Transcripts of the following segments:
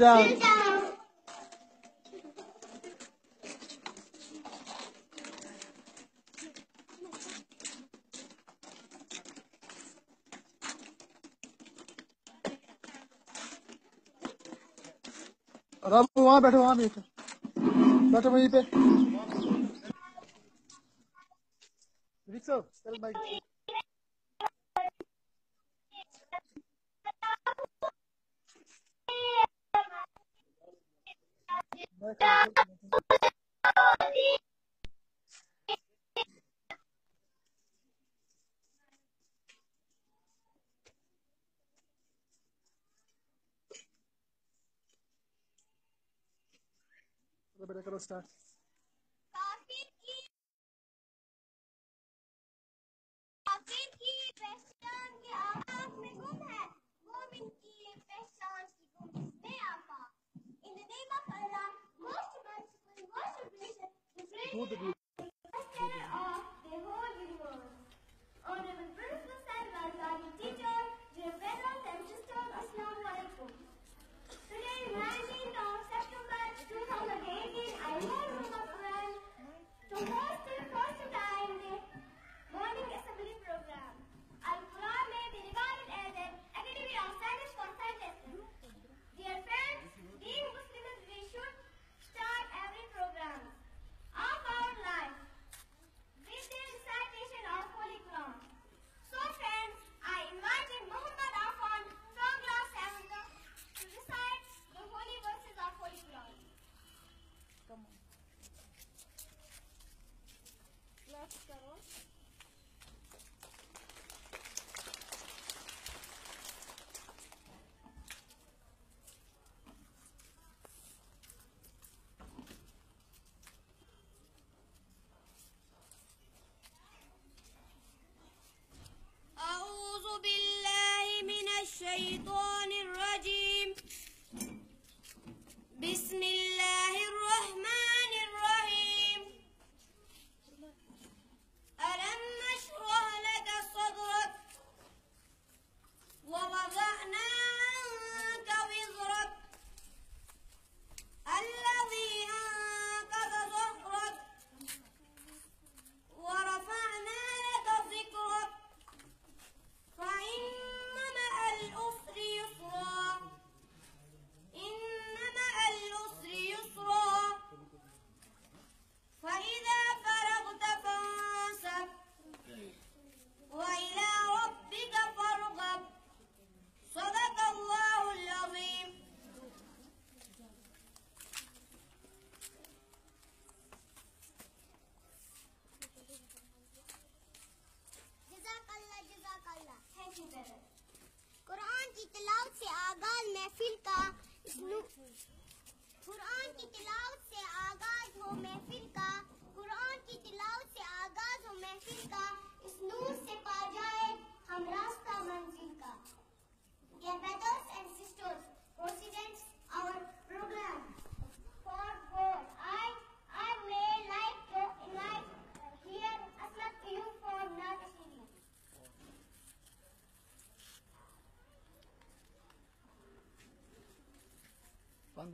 down. رب وہاں بیٹھو وہاں بیٹھو بیٹھو وہیں پہ رکسو چل بھائی little bit of good stuff. Who the محفل کا قرآن کی تلاوت سے آغاز ہو محفل کا قرآن کی تلاوت سے آغاز ہو محفل کا اس نور سے پا جائے ہم راستہ منزل کا۔ یہ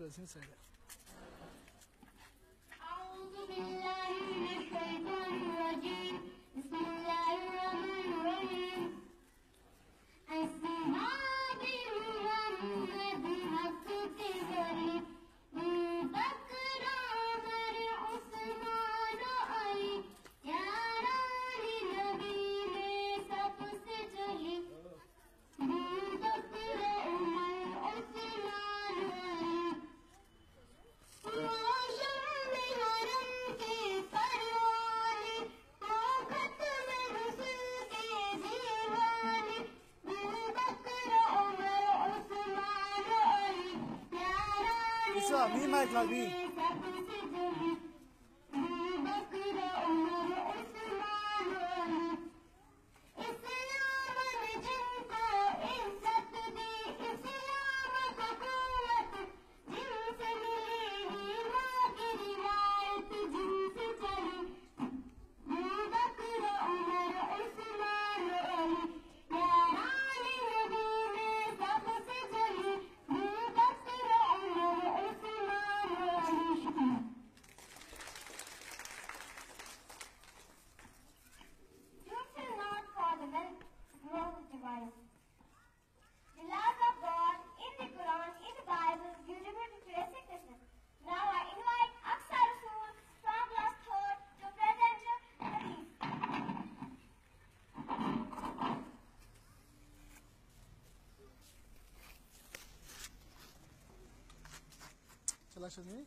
Allah'ın versin. He Mike, like me. arkadaşlar ne?